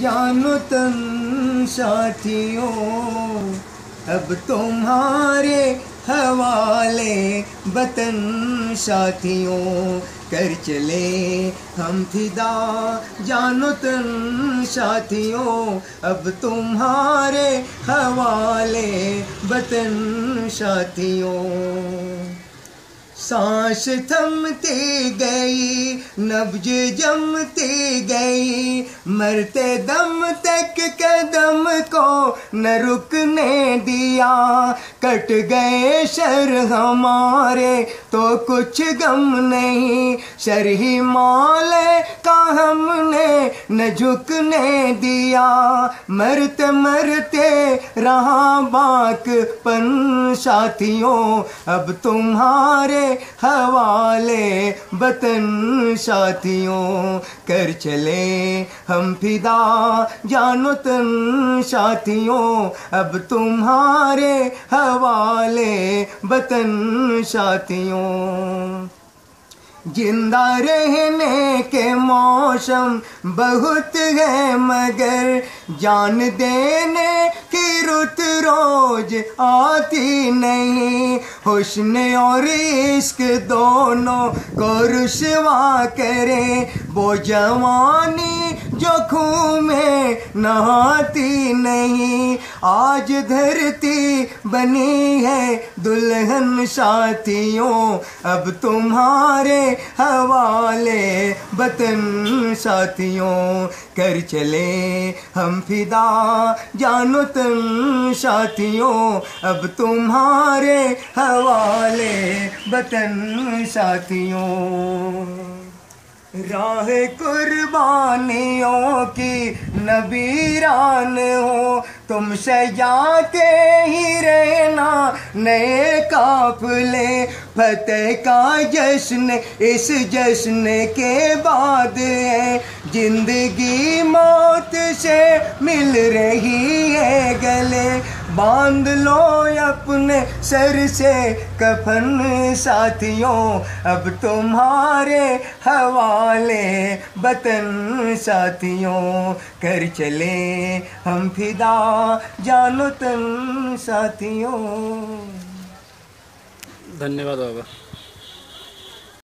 जानो तन साथियों, अब तुम्हारे हवाले बतन साथियों, कर चले हम फिदा। जानो तन साथियों, अब तुम्हारे हवाले बतन साथियों। सांस थमती गई नब्ज जमती गई मरते दम तक कदम को न रुकने दिया कट गए शर हमारे तो कुछ गम नहीं। शर ही माले का हमने न झुकने दिया। मरते मरते रहा बाक पन साथियों, अब तुम्हारे हवाले बतन साथियों। कर चले हम फिदा, जानो तन साथियों, अब तुम्हारे हवाले बतन साथियों। ज़िंदा रहने के मौसम बहुत है, मगर जान देने की रुत रोज आती नहीं। हुस्न और इश्क दोनों को रुशवा करे, वो जवानी जो खून में नहाती नहीं। आज धरती बनी है दुल्हन साथियों। अब तुम्हारे हवाले बतन साथियों। कर चले हम फिदा, जानो तुम साथियों। अब तुम्हारे हवाले बतन साथियों। राह कुर्बानियों की नबीरान हो तुम सजाते ही रहना नए काफले। फतेह का जश्न इस जश्न के बाद है। ज़िंदगी मौत से मिल रही बाँध लो अपने सर से कफन, साथियों। अब तुम्हारे हवाले बतन, साथियों। कर चले हम फिदा, जानो तन, साथियों। धन्यवाद बाबा।